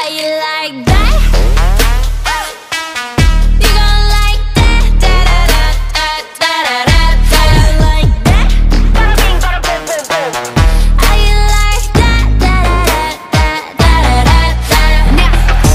how you like that.